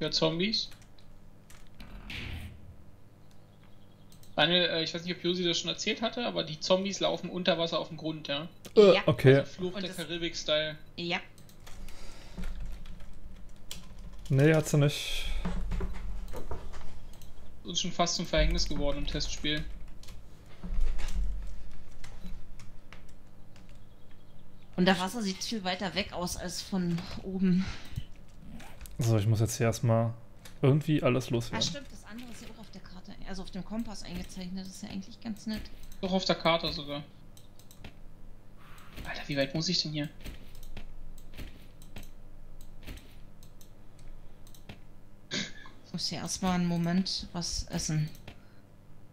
Ja, Zombies. Daniel, äh, ich weiß nicht, ob Josi das schon erzählt hatte, aber die Zombies laufen unter Wasser auf dem Grund, ja? Äh, Ja. Okay. Also Fluch Und der Karibik-Style. Ja. Nee, hat sie nicht. Uns schon fast zum Verhängnis geworden im Testspiel. Und das Wasser sieht viel weiter weg aus als von oben. So, ich muss jetzt hier erstmal irgendwie alles Ah, loswerden. stimmt, das andere ist ja auch auf der Karte, also auf dem Kompass eingezeichnet. Das ist ja eigentlich ganz nett. Doch auf der Karte sogar. Alter, wie weit muss ich denn hier? Ich muss ja erstmal einen Moment was essen.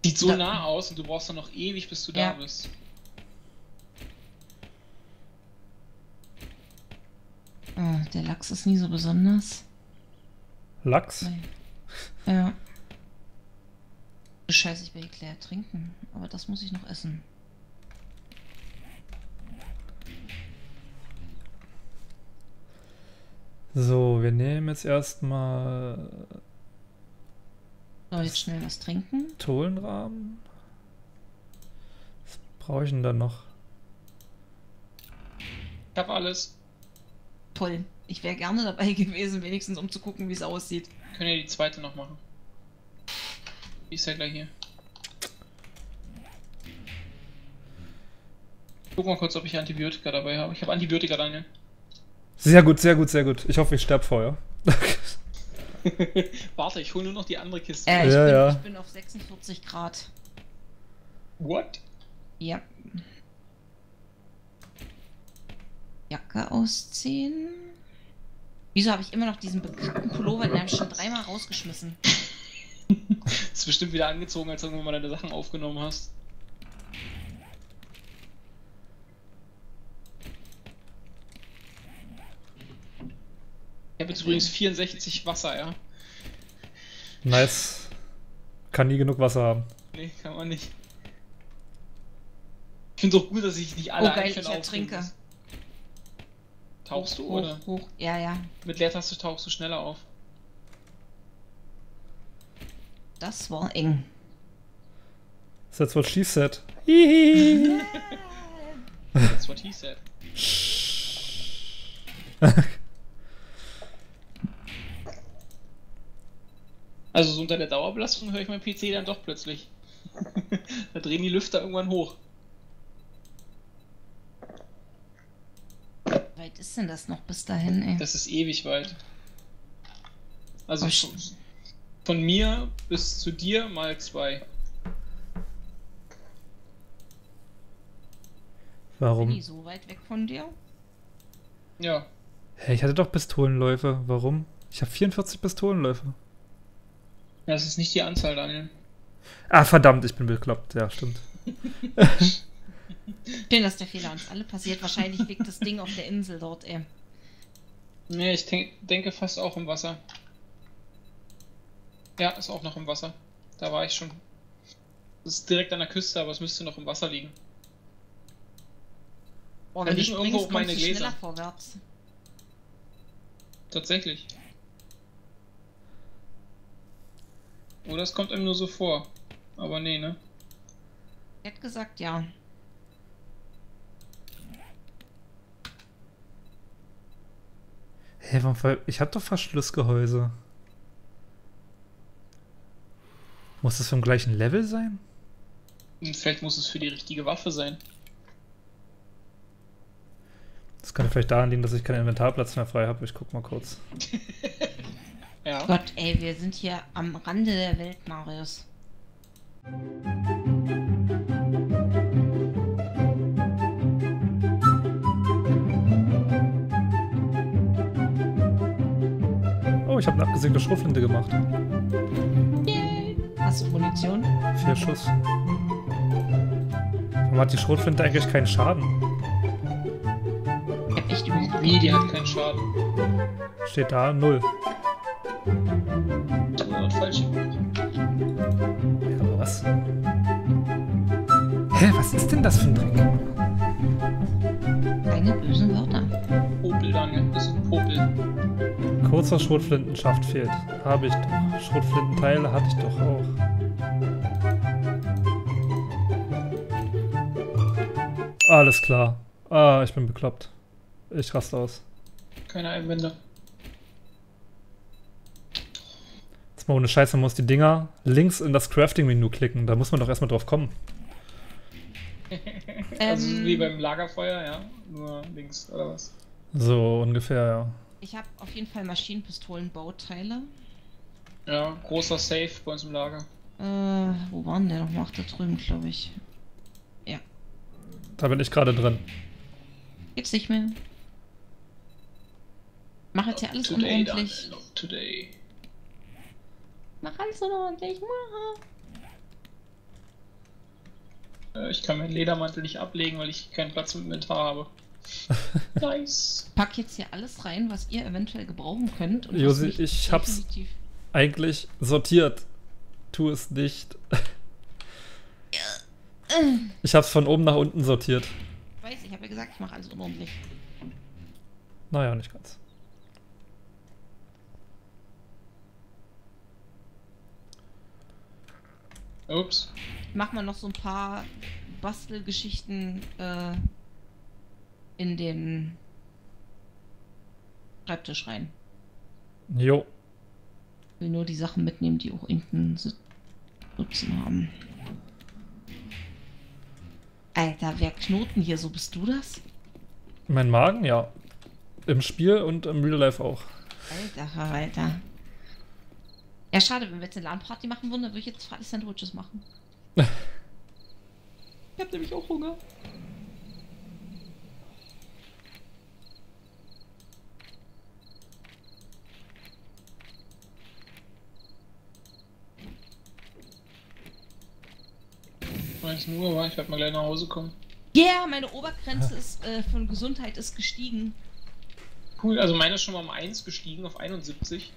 Sieht so Da- nah aus und du brauchst dann noch ewig, bis du Ja. da bist. Der Lachs ist nie so besonders. Lachs? Nee. Ja. Scheiße, ich will Eclair trinken, aber das muss ich noch essen. So, wir nehmen jetzt erstmal So, jetzt schnell was trinken. Tolenrahmen. Was brauche ich denn da noch? Ich hab alles. Toll. Ich wäre gerne dabei gewesen, wenigstens um zu gucken, wie es aussieht. Wir können ja die zweite noch machen. Ist ja gleich hier. Guck mal kurz, ob ich Antibiotika dabei habe. Ich habe Antibiotika, Daniel. Sehr gut, sehr gut, sehr gut. Ich hoffe, ich sterbe vorher. Warte, ich hole nur noch die andere Kiste. Äh, ich, Ja, bin, ja. ich bin auf 46 Grad. What? Ja. Jacke ausziehen. Wieso habe ich immer noch diesen bekackten Pullover, den habe ich schon dreimal rausgeschmissen? Ist bestimmt wieder angezogen, als du irgendwann mal deine Sachen aufgenommen hast. Ich habe jetzt übrigens 64 Wasser, ja? Nice. Kann nie genug Wasser haben. Nee, kann man nicht. Ich finde es auch gut, dass ich nicht alle Oh, geil, ich ertrinke. muss. Tauchst du hoch, oder? Hoch. Ja, ja. Mit Leertaste tauchst du schneller auf. Das war eng. That's what she said. Hihi. That's what he said. Also so unter der Dauerbelastung höre ich meinen PC dann doch plötzlich. da drehen die Lüfter irgendwann hoch. Weit ist denn das noch bis dahin, ey? Das ist ewig weit. Also Oh, von, von mir bis zu dir mal zwei. Bin Warum? ich so weit weg von dir? Ja. Hä, ich hatte doch Pistolenläufe. Warum? Ich habe 44 Pistolenläufe. Das ist nicht die Anzahl, Daniel. Ah, verdammt, ich bin bekloppt. Ja, stimmt. Schön, dass der Fehler uns alle passiert. Wahrscheinlich liegt das Ding auf der Insel dort, ey. Nee, ich denk, denke fast auch im Wasser. Ja, ist auch noch im Wasser. Da war ich schon. Das ist direkt an der Küste, aber es müsste noch im Wasser liegen. Boah, Da liegen irgendwo auch meine Gläser. schneller vorwärts. Tatsächlich. Oder es kommt einem nur so vor. Aber nee, ne? Ich hätte gesagt, ja. Hä, warum ver- ich hab doch Verschlussgehäuse. Muss das vom gleichen Level sein? Vielleicht muss es für die richtige Waffe sein. Das könnte vielleicht daran liegen, dass ich keinen Inventarplatz mehr frei habe. Ich guck mal kurz. Ja. Gott, ey, wir sind hier am Rande der Welt, Marius. Oh, ich habe eine abgesägte Schrotflinte gemacht. Hast du Munition? Vier Schuss. Warum hat die Schrotflinte eigentlich keinen Schaden? Ich hab echt überhaupt Wie, die hat keinen Schaden. Steht da null. War falsch. Ja, aber was? Hä, was ist denn das für ein Dreck? Kurzer Schrotflintenschaft fehlt. Habe ich doch. Schrotflintenteile hatte ich doch auch. Alles klar. Ah, ich bin bekloppt. Ich raste aus. Keine Einwände. Jetzt mal ohne Scheiße, man muss die Dinger links in das Crafting-Menü klicken. Da muss man doch erstmal drauf kommen. Also Ähm, wie beim Lagerfeuer, ja. Nur links, oder was? So ungefähr, ja. Ich habe auf jeden Fall Maschinenpistolen-Bauteile. Ja, großer Safe bei uns im Lager. Äh, wo waren der noch? Ach, da drüben, glaube ich. Da bin ich gerade drin. Jetzt nicht mehr. Mach jetzt ja alles Today, unordentlich. Daniel, not today. Mach alles unordentlich. Äh, ich kann meinen Ledermantel nicht ablegen, weil ich keinen Platz im Inventar habe. nice. Pack jetzt hier alles rein, was ihr eventuell gebrauchen könnt. Und Josi, ich hab's- definitiv- Eigentlich sortiert. Tu es nicht. Ich hab's von oben nach unten sortiert. Ich weiß, ich habe ja gesagt, ich mache alles unordentlich. Naja, nicht ganz. Ups. Ich mach mal noch so ein paar Bastelgeschichten äh, in den Schreibtisch rein. Jo. Ich will nur die Sachen mitnehmen, die auch irgendeinen Nutzen haben. Alter, wer knoten hier so? Bist du das? Mein Magen, ja. Im Spiel und im Real Life auch. Alter Verwalter. Ja, schade, wenn wir jetzt eine LAN-Party machen würden, dann würde ich jetzt zwei Sandwiches machen. ich hab nämlich auch Hunger. Meinst nur, aber ich werde mal gleich nach Hause kommen. Yeah, meine Obergrenze ist, äh, von Gesundheit ist gestiegen. Cool, also meine ist schon mal um 1 gestiegen auf 71.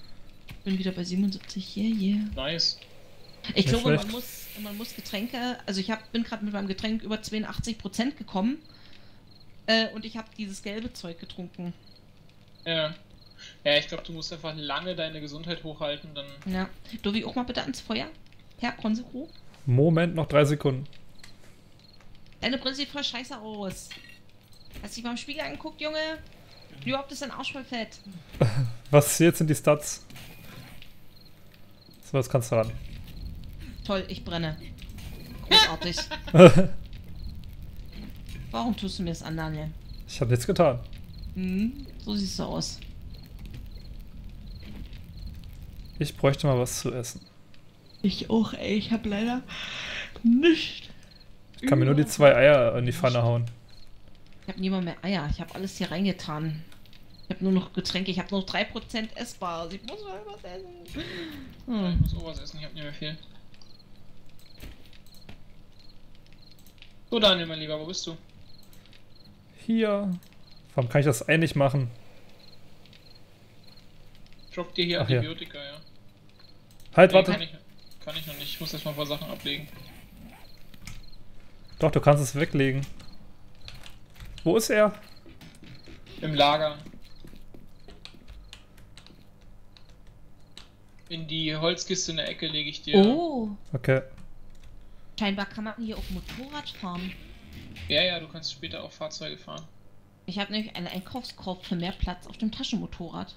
Bin wieder bei 77. Yeah, yeah. Nice. Ich Nicht glaube, man muss, man muss Getränke, also ich hab, bin gerade mit meinem Getränk über 82% gekommen. Äh, und ich habe dieses gelbe Zeug getrunken. Ja. Ja, ich glaube, du musst einfach lange deine Gesundheit hochhalten, dann. Ja. Dovi, auch mal bitte ans Feuer. Herr Konsekro. Moment, noch drei Sekunden. Deine Brille sieht voll scheiße aus. Hast du dich mal im Spiegel angeguckt, Junge? Überhaupt ist dein Arsch voll fett. Was zählt sind die Stats? So, jetzt kannst du ran. Toll, ich brenne. Großartig. Warum tust du mir das an, Daniel? Ich habe nichts getan. Hm, so siehst du aus. Ich bräuchte mal was zu essen. Ich auch, ey. Ich habe leider nicht. Ich kann mir nur die zwei Eier in die Pfanne hauen. Ich habe niemand mehr Eier. Ich habe alles hier reingetan. Ich habe nur noch Getränke. Ich habe nur 3% essbar. Also ich muss mal was essen. Ja, ich Hm. muss auch was essen, ich habe nicht mehr viel. So, Daniel, mein Lieber, wo bist du? Hier. Warum kann ich das Ei nicht machen? Drop dir hier Ach ja. Antibiotika, ja. Halt, Nee, warte. kann, ich, kann ich noch nicht. Ich muss erst mal ein paar Sachen ablegen. Doch, du kannst es weglegen. Wo ist er? Im Lager. In die Holzkiste in der Ecke lege ich dir. Oh. Okay. Scheinbar kann man hier auch Motorrad fahren. Ja, ja, du kannst später auch Fahrzeuge fahren. Ich habe nämlich einen Einkaufskorb für mehr Platz auf dem Taschenmotorrad.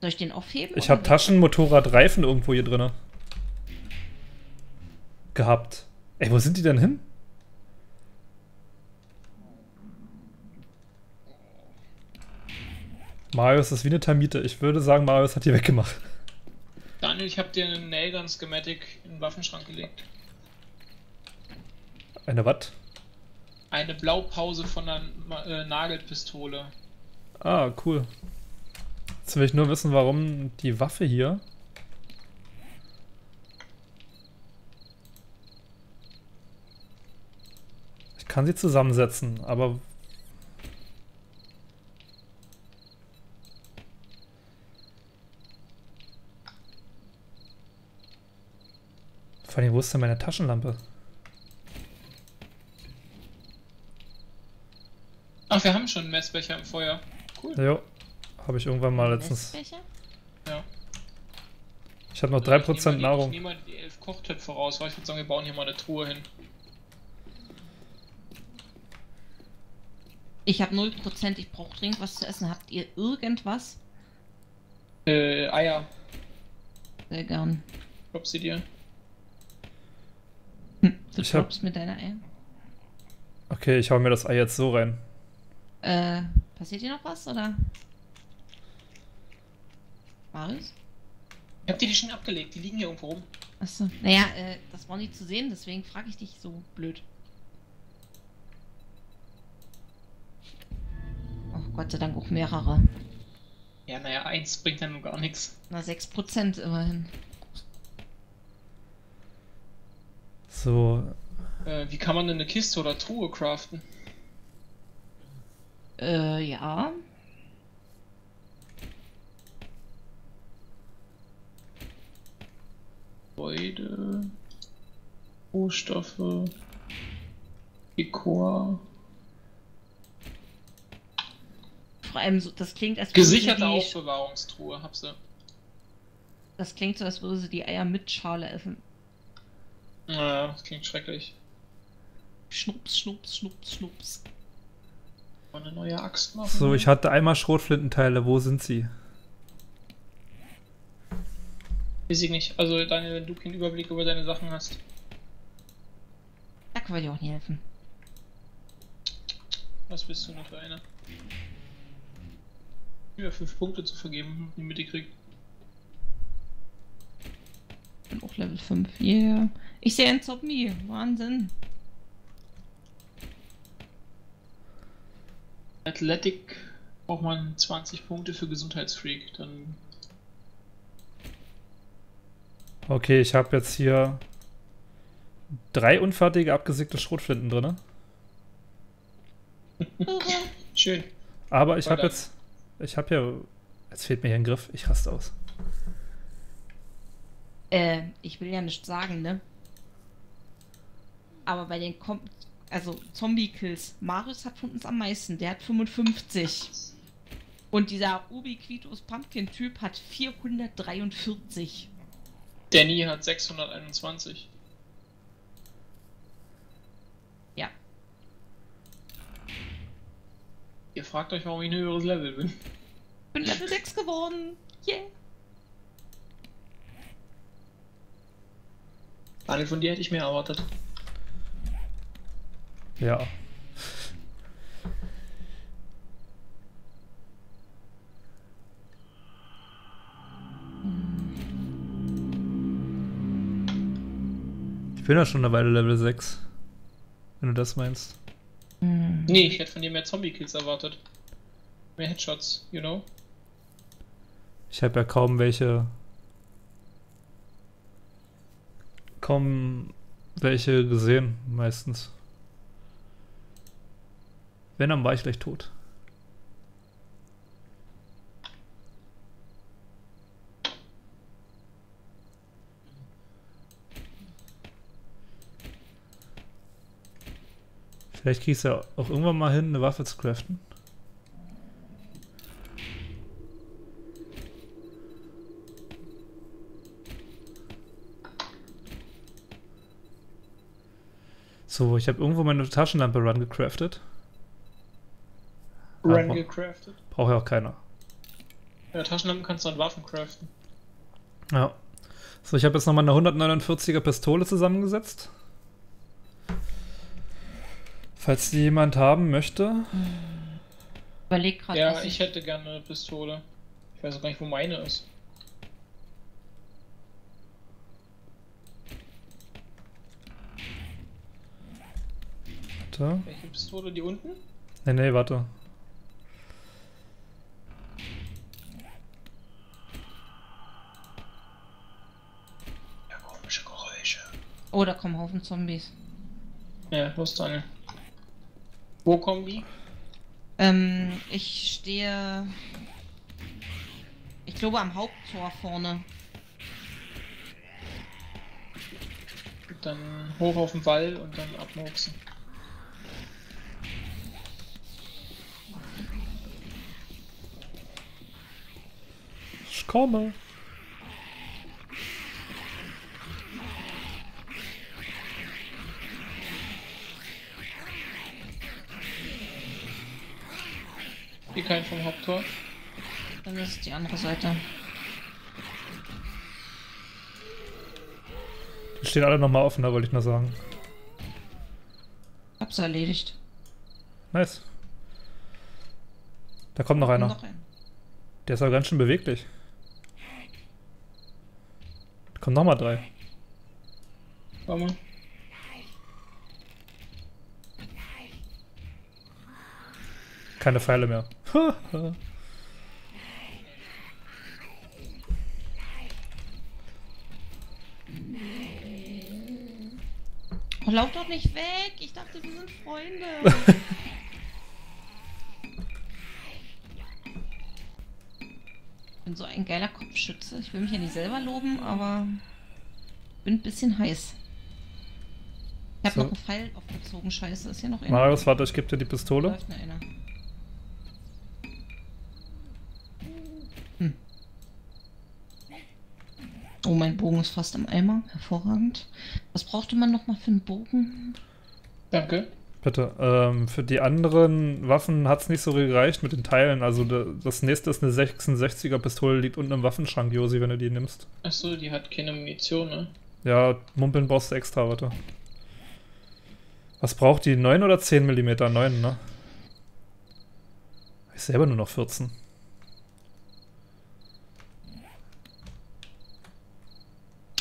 Soll ich den aufheben? Ich habe Taschenmotorradreifen irgendwo hier drinne. Gehabt. Ey, wo sind die denn hin? Marius ist wie eine Termite. Ich würde sagen, Marius hat die weggemacht. Daniel, ich habe dir einen Nailgun Schematic in den Waffenschrank gelegt. Eine Watt? Eine Blaupause von einer äh, Nagelpistole. Ah, cool. Jetzt will ich nur wissen, warum die Waffe hier. kann sie zusammensetzen, aber... Vor allem, wo ist denn meine Taschenlampe? Ach, wir haben schon einen Messbecher im Feuer. Cool. Jo, habe ich irgendwann mal letztens... Messbecher? Ja. Ich habe noch also 3% ich Nahrung. Ich nehme mal die 11 Kochtöpfe raus, weil ich würde sagen, wir bauen hier mal eine Truhe hin. Ich habe 0%, ich brauche dringend was zu essen. Habt ihr irgendwas? Äh, Eier. Sehr gern. Glaub sie dir. Hm, du Ich hab- mit deiner Eier. Okay, ich hau mir das Ei jetzt so rein. Äh, passiert hier noch was, oder? Marius? Ich hab die, die schon abgelegt, die liegen hier irgendwo rum. Achso. Naja, äh, das war nie zu sehen, deswegen frage ich dich so blöd. Gott sei Dank auch mehrere. Ja, naja, eins bringt ja nun gar nichts. Na, 6% immerhin. So, Äh, wie kann man denn eine Kiste oder Truhe craften? Äh, ja. Gebäude, Rohstoffe, Dekor. Vor allem, so, das klingt, als würde Gesicherte sie die, Aufbewahrungstruhe, hab sie. Das klingt so, als würde sie die Eier mit Schale essen. Naja, das klingt schrecklich. Schnups, schnups, schnups, schnups. Eine neue Axt machen. so, ich hatte einmal Schrotflintenteile. Wo sind sie? Weiß ich nicht. Also, Daniel, wenn du keinen Überblick über deine Sachen hast. Da können wir dir auch nie helfen. Was bist du noch für einer? Über fünf Punkte zu vergeben, die Mitte kriegt. Bin auch Level 5. Yeah. Ich sehe ein Zombie. Wahnsinn. Athletic braucht man 20 Punkte für Gesundheitsfreak. Dann Okay, ich habe jetzt hier drei unfertige abgesägte Schrotflinten drin. schön. Aber ich habe jetzt. Ich habe ja. Jetzt fehlt mir hier ein Griff. Ich raste aus. Äh, ich will ja nicht sagen, ne? Aber bei den Kom also Zombie-Kills, Marius hat von uns am meisten, der hat 55. Und dieser Ubiquitus Pumpkin-Typ hat 443. Danny hat 621. Ja. Ihr fragt euch, warum ich ein höheres Level bin. Bin Level 6 geworden. Yeah. Daniel, von dir hätte ich mehr erwartet. Ja. Ich bin ja schon eine Weile Level 6. Wenn du das meinst. Hm. Nee, ich hätte von dir mehr Zombie-Kills erwartet. Mehr Headshots, you know? Ich habe ja kaum welche. Kaum welche gesehen, meistens. Wenn, dann war ich gleich tot. Vielleicht kriegst du ja auch irgendwann mal hin, eine Waffe zu craften. So, ich habe irgendwo meine Taschenlampe run gecraftet. Run gecraftet. Braucht ja auch keiner. Ja, Taschenlampen kannst du an Waffen craften. Ja. So, ich habe jetzt nochmal eine 149er Pistole zusammengesetzt. Falls die jemand haben möchte. Überleg gerade, Ja, was ich hätte gerne eine Pistole. Ich weiß auch gar nicht, wo meine ist. Warte. Welche Pistole? Die unten? Nee, nee, warte. Ja, komische Geräusche. Oh, da kommen Haufen Zombies. Ja, los, Daniel. Wo kommen die? Ähm, ich stehe. Ich glaube am Haupttor vorne. Dann hoch auf den Wall und dann abmurksen. Ich komme. Hier kein vom Haupttor. Dann ist die andere Seite. Die stehen alle nochmal offen, da wollte ich nur sagen. Hab's erledigt. Nice. Da kommt noch einer. Noch ein. Der ist aber ganz schön beweglich. Da kommen nochmal drei. Warte mal. Keine Pfeile mehr. Oh, lauf doch nicht weg! Ich dachte, wir sind Freunde. ich bin so ein geiler Kopfschütze. Ich will mich ja nicht selber loben, aber bin ein bisschen heiß. Ich hab So. noch einen Pfeil aufgezogen. Scheiße, ist hier noch einer. Marius, warte, ich gebe dir die Pistole. Läuft noch einer. Oh, mein Bogen ist fast im Eimer. Hervorragend. Was brauchte man noch mal für einen Bogen? Danke. Bitte. Ähm, für die anderen Waffen hat es nicht so gereicht mit den Teilen. Also da, das nächste ist eine 66er Pistole, liegt unten im Waffenschrank, Josi, wenn du die nimmst. Achso, die hat keine Munition, ne? Ja, Mumpeln brauchst du extra, warte. Was braucht die? 9 oder 10 mm? 9, ne? Ich selber nur noch 14.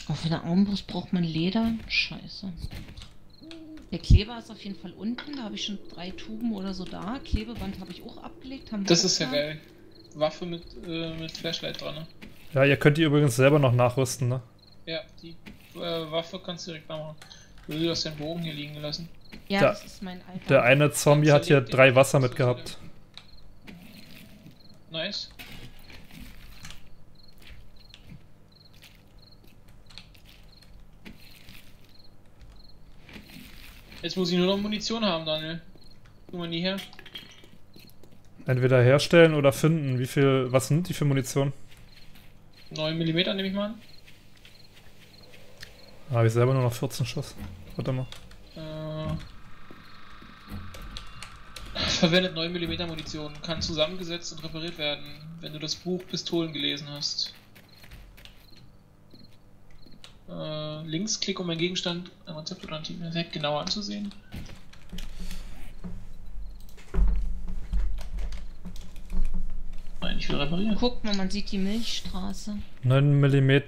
Auf der Armbrust braucht man Leder. Scheiße. Der Kleber ist auf jeden Fall unten. Da habe ich schon drei Tuben oder so da. Klebeband habe ich auch abgelegt. Das auch ist ja da. geil. Waffe mit, äh, mit Flashlight dran, ne? Ja, ihr könnt die übrigens selber noch nachrüsten, ne? Ja, die äh, Waffe kannst du direkt machen. Du hast den Bogen hier liegen gelassen. Ja, Der- das ist mein alter. Der eine Zombie hat hier drei Wasser so mitgehabt. Nice. Jetzt muss ich nur noch Munition haben, Daniel. Guck mal nie her. Entweder herstellen oder finden. Wie viel, was sind die für Munition? 9 mm nehme ich mal an. Da habe ich selber nur noch 14 Schuss. Warte mal. Äh, verwendet 9 mm Munition. Kann zusammengesetzt und repariert werden, wenn du das Buch Pistolen gelesen hast. Äh, Linksklick, um einen Gegenstand, ein Rezept oder ein Team-Effekt genauer anzusehen. Nein, ich will reparieren. Guck mal, man sieht die Milchstraße. 9 mm.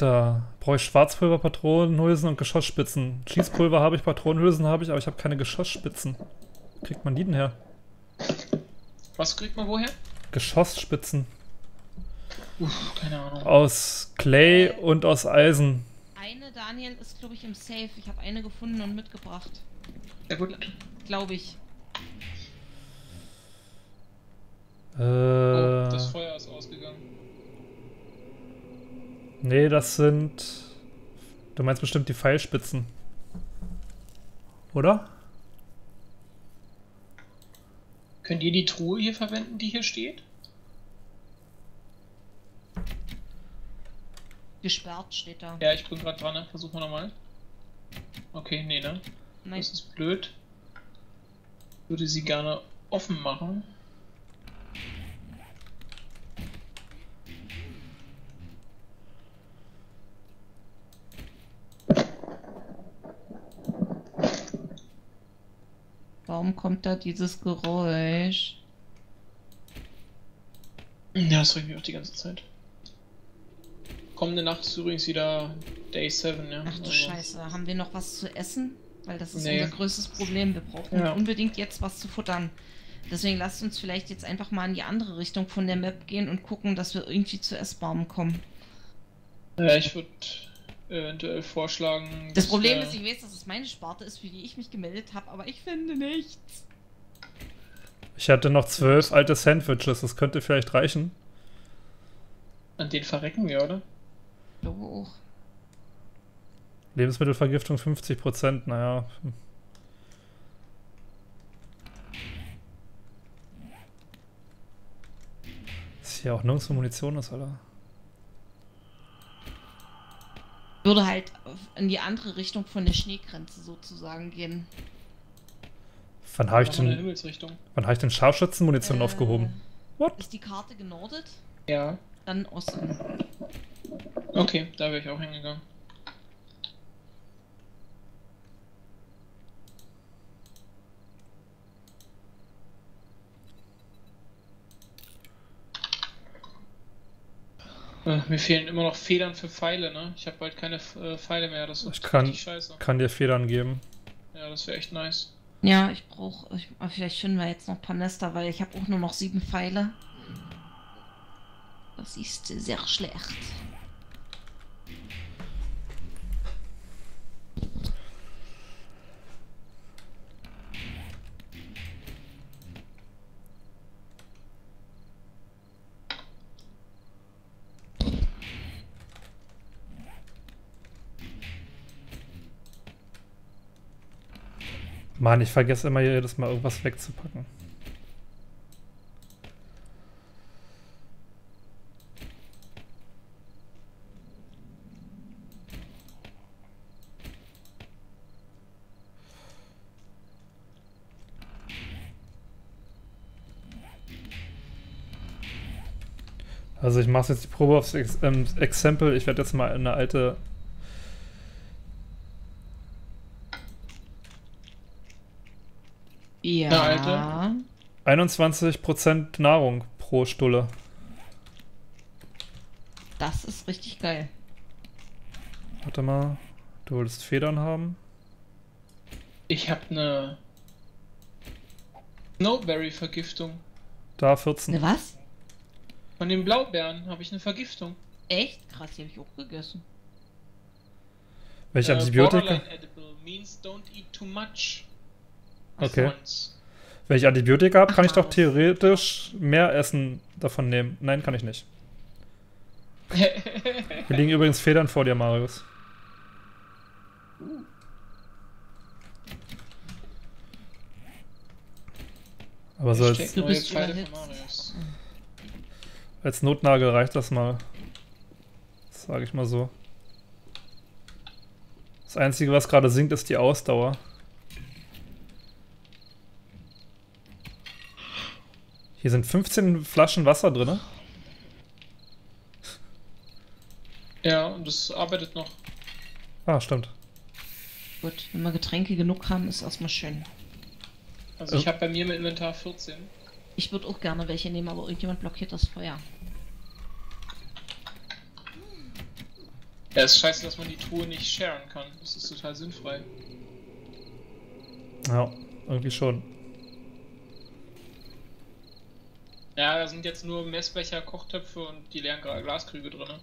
Brauche ich Schwarzpulver, Patronenhülsen und Geschossspitzen. Schießpulver habe ich, Patronenhülsen habe ich, aber ich habe keine Geschossspitzen. Kriegt man die denn her? Was kriegt man woher? Geschossspitzen. Uff, keine Ahnung. Aus Clay und aus Eisen. Eine, Daniel, ist, glaube ich, im Safe. Ich habe eine gefunden und mitgebracht. Ja gut. Glaube ich. Äh, Oh, das Feuer ist ausgegangen. nee, das sind. Du meinst bestimmt die Pfeilspitzen. Oder? Könnt ihr die Truhe hier verwenden, die hier steht? Gesperrt steht da. Ja, ich bin gerade dran, ne? Versuchen wir nochmal. Okay, nee, ne? Nein, Das ist blöd. Würde sie gerne offen machen. warum kommt da dieses Geräusch? Ja, das regt mich auch die ganze Zeit. Kommende Nacht ist übrigens wieder Day 7, ja. Ach du Also, Scheiße, haben wir noch was zu essen? Weil das ist Nee. unser größtes Problem. Wir brauchen Ja. unbedingt jetzt was zu futtern. Deswegen lasst uns vielleicht jetzt einfach mal in die andere Richtung von der Map gehen und gucken, dass wir irgendwie zu Essbarem kommen. Ja, ich würde eventuell vorschlagen. Das Problem ist, ich weiß, dass es meine Sparte ist, für die ich mich gemeldet habe, aber ich finde nichts. Ich hatte noch zwölf alte Sandwiches, das könnte vielleicht reichen. An den verrecken wir, oder? Glaube auch. Lebensmittelvergiftung 50%, naja. hm. Dass hier auch nirgendwo Munition ist, Alter. Würde halt in die andere Richtung von der Schneegrenze sozusagen gehen. Wann habe ich, denn- wann hab ich denn Scharfschützenmunition Äh, aufgehoben? What? Ist die Karte genordet? Ja. Dann Osten. Okay, da wäre ich auch hingegangen. Äh, Mir fehlen immer noch Federn für Pfeile, ne? Ich habe bald keine äh, Pfeile mehr, das ist Ich kann- richtig scheiße. Kann dir Federn geben. Ja, das wäre echt nice. Ja, ich brauche. Vielleicht finden wir jetzt noch ein paar Nester, weil ich habe auch nur noch sieben Pfeile. Das ist sehr schlecht. Mann, ich vergesse immer jedes Mal irgendwas wegzupacken. Also ich mache jetzt die Probe aufs Ex ähm, Exempel. Ich werde jetzt mal eine alte Ja. Na, Alter. 21% Nahrung pro Stulle. Das ist richtig geil. Warte mal, du wolltest Federn haben? Ich habe eine Snowberry-Vergiftung. Da 14. Ne, was? Von den Blaubeeren habe ich eine Vergiftung. Echt? Krass, die habe ich auch gegessen. Welche Äh, Antibiotika? Borderline edible means don't eat too much. at Okay. once. Wenn ich Antibiotika habe, kann ich doch theoretisch mehr Essen davon nehmen. Nein, kann ich nicht. Hier liegen übrigens Federn vor dir, Marius. Aber so als, Du bist als Notnagel reicht das mal. Sage ich mal so. Das Einzige, was gerade sinkt, ist die Ausdauer. Hier sind 15 Flaschen Wasser drin. Ja, und das arbeitet noch. Ah, stimmt. Gut, wenn wir Getränke genug haben, ist erstmal schön. Also Oh. ich habe bei mir im Inventar 14. Ich würde auch gerne welche nehmen, aber irgendjemand blockiert das Feuer. Ja, ist scheiße, dass man die Truhe nicht sharen kann. Das ist total sinnfrei. Ja, irgendwie schon. Ja, da sind jetzt nur Messbecher, Kochtöpfe und die leeren Glaskrüge drin.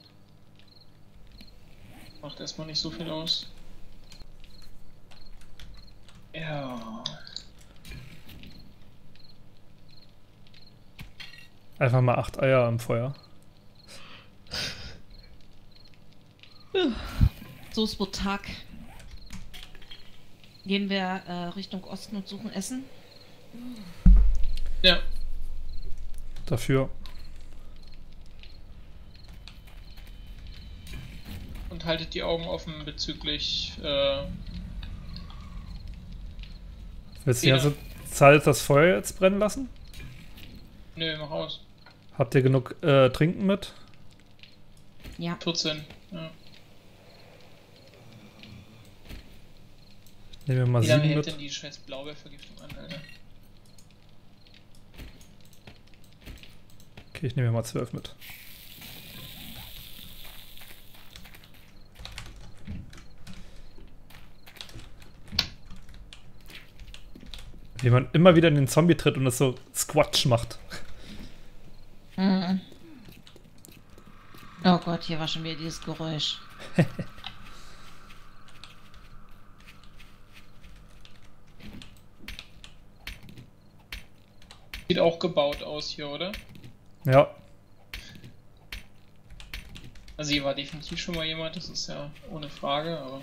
Macht erstmal nicht so viel aus. Ja. Einfach mal acht Eier im Feuer. So, es wird Tag. Gehen wir äh, Richtung Osten und suchen Essen? Ja. Dafür. Und haltet die Augen offen bezüglich. Äh, Willst du die ganze Zeit das Feuer jetzt brennen lassen? nö, mach aus. Habt ihr genug äh, Trinken mit? Ja. 14. Ja. Nehmen wir mal Wie lange hält mit. denn die scheiß Blaubeervergiftung an, Alter? Okay, ich nehme mal zwölf mit. Wie man immer wieder in den Zombie tritt und es so Squatsch macht. Mhm. Oh Gott, hier war schon wieder dieses Geräusch. Sieht auch gebaut aus hier, oder? Ja. Also hier war definitiv schon mal jemand, das ist ja ohne Frage, aber...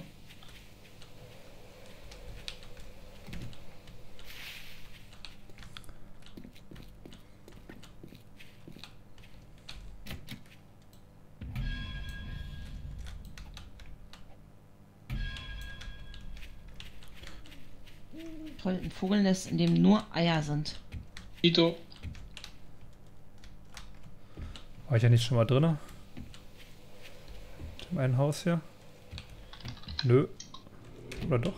Voll ein Vogelnest, in dem nur Eier sind. Ito. War ich ja nicht schon mal drin? In einem Haus hier? Nö. Oder doch?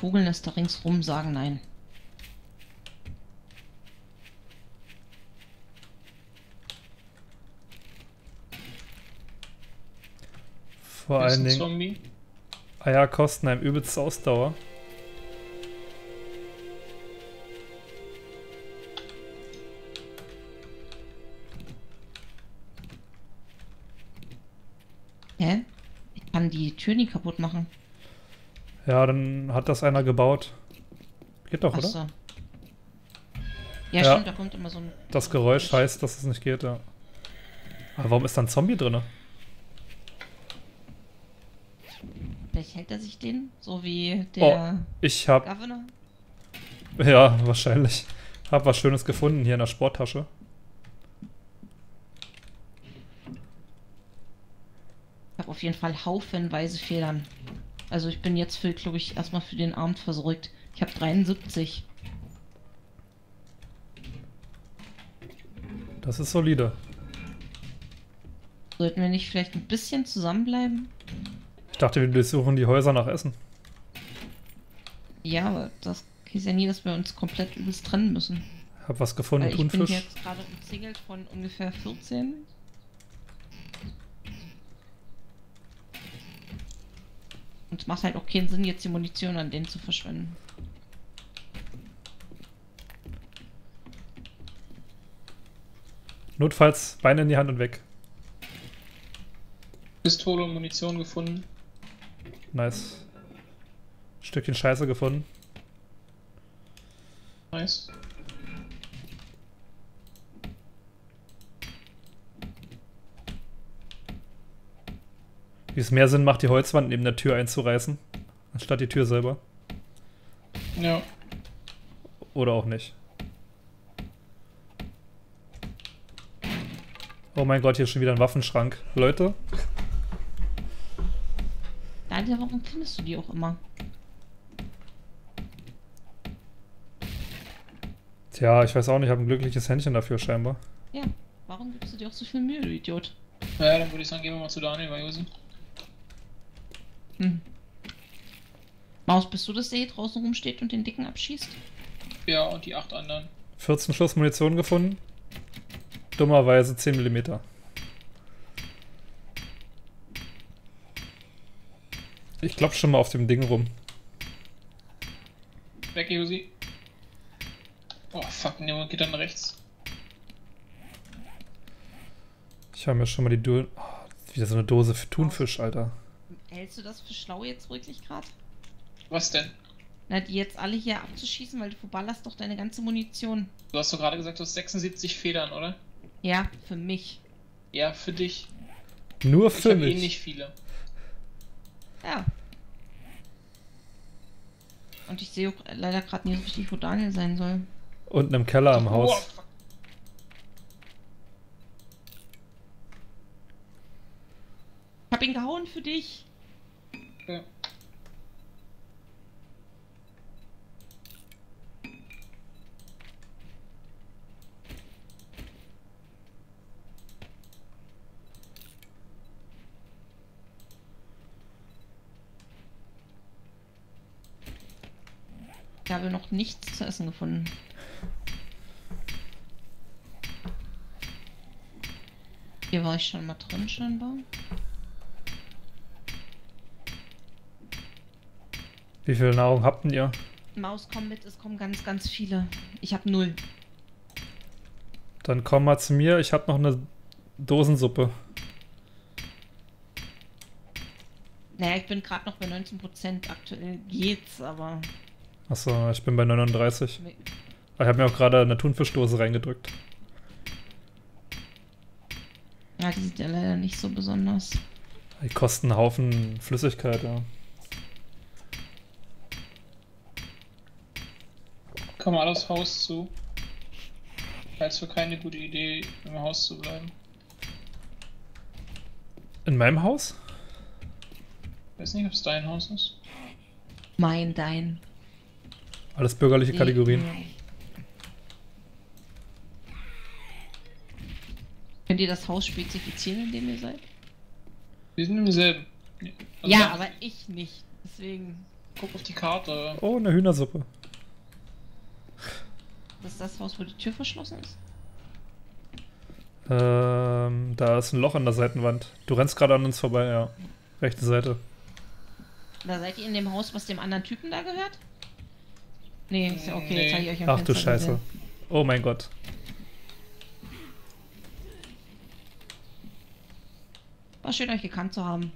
Vogelnester ringsrum sagen nein. Vor Ist allen ein Dingen, Zombie. Eier kosten einem übelst Ausdauer. Tür nie kaputt machen. Ja, dann hat das einer gebaut. Geht doch, oder? Achso. Ja, Ja. stimmt, da kommt immer so ein. Das Geräusch heißt, dass es nicht geht, ja. Aber warum ist da ein Zombie drin? Vielleicht hält er sich den, so wie Oh, der ich hab, Governor. ja, wahrscheinlich. Hab was Schönes gefunden hier in der Sporttasche. Ich habe auf jeden Fall haufenweise Federn. Also ich bin jetzt für, glaube ich, erstmal für den Abend versorgt. Ich habe 73. Das ist solide. Sollten wir nicht vielleicht ein bisschen zusammenbleiben? Ich dachte, wir durchsuchen die Häuser nach Essen. Ja, aber das ist ja nie, dass wir uns komplett übelst trennen müssen. Hab was gefunden, Weil ich bin Thunfisch. jetzt gerade umzingelt von ungefähr 14. Und es macht halt auch keinen Sinn, jetzt die Munition an denen zu verschwenden. Notfalls Beine in die Hand und weg. Pistole und Munition gefunden. Nice. Stückchen Scheiße gefunden. Nice. Wie es mehr Sinn macht, die Holzwand neben der Tür einzureißen, anstatt die Tür selber. Ja. Oder auch nicht. Oh mein Gott, hier ist schon wieder ein Waffenschrank. Leute, Daniel, warum findest du die auch immer? tja, ich weiß auch nicht, ich habe ein glückliches Händchen dafür scheinbar. Ja, warum gibst du dir auch so viel Mühe, du Idiot? Naja, dann würde ich sagen, gehen wir mal zu Daniel bei Josi. Hm. Maus, bist du das, der hier draußen rumsteht und den Dicken abschießt? Ja, und die acht anderen. 14 Schuss Munition gefunden. Dummerweise 10 mm. Ich glaub schon mal auf dem Ding rum. Weg, Josi. Oh, fuck, jemand geht dann rechts. Ich habe mir schon mal die du oh, wieder so eine Dose für Thunfisch, Alter. Hältst du das für schlau jetzt wirklich gerade? Was denn? Na, die jetzt alle hier abzuschießen, weil du verballerst doch deine ganze Munition. Du hast doch gerade gesagt, du hast 76 Federn, oder? Ja, für mich. Ja, für dich. Nur Ich für habe eh mich. nicht viele. Ja. Und ich sehe auch leider gerade nicht so richtig, wo Daniel sein soll. Unten im Keller am Oh, Haus. fuck. Ich hab ihn gehauen für dich. Ja. Ich habe noch nichts zu essen gefunden. Hier war ich schon mal drin, scheinbar. Wie viel Nahrung habt denn ihr? Maus, komm mit, es kommen ganz, ganz viele. Ich habe null. Dann komm mal zu mir, ich hab noch eine Dosensuppe. Naja, ich bin gerade noch bei 19%. Aktuell geht's, aber. Achso, ich bin bei 39. Ich habe mir auch gerade eine Thunfischdose reingedrückt. Ja, die sind ja leider nicht so besonders. Die kosten einen Haufen Flüssigkeit, ja. Komm mal aufs Haus zu. Halt's für keine gute Idee, im Haus zu bleiben. In meinem Haus? weiß nicht, ob es dein Haus ist. Mein, dein. Alles bürgerliche Nee, Kategorien. ja. Könnt ihr das Haus spezifizieren, in dem ihr seid? Wir sind im selben. Also ja, aber ich nicht. Deswegen, Guck auf die Karte. Oh, eine Hühnersuppe. Das ist das Haus, wo die Tür verschlossen ist. Ähm, da ist ein Loch an der Seitenwand. Du rennst gerade an uns vorbei, ja. Rechte Seite. Da seid ihr in dem Haus, was dem anderen Typen da gehört? Nee, ist ja okay, Nee. jetzt habe ich euch am Ach du Fenster Scheiße. gesehen. Oh mein Gott. War schön, euch gekannt zu haben.